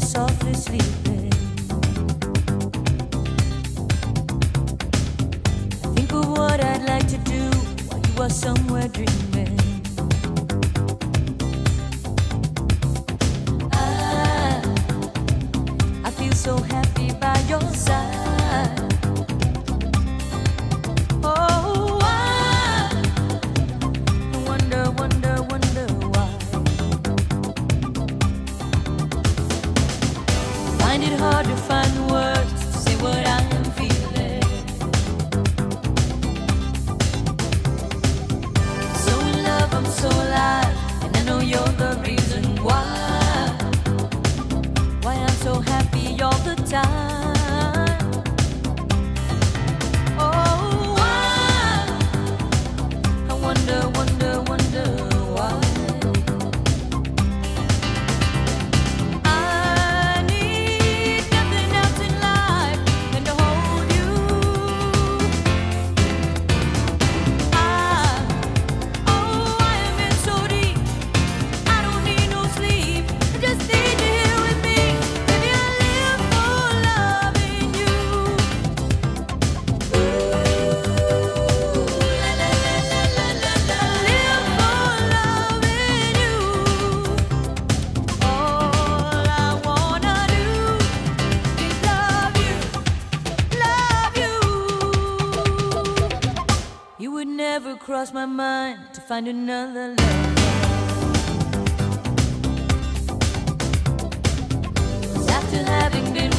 softly sleeping. Think of what I'd like to do while you are somewhere dreaming. Ah, I feel so happy by your side. Cross my mind to find another love. Cause after having been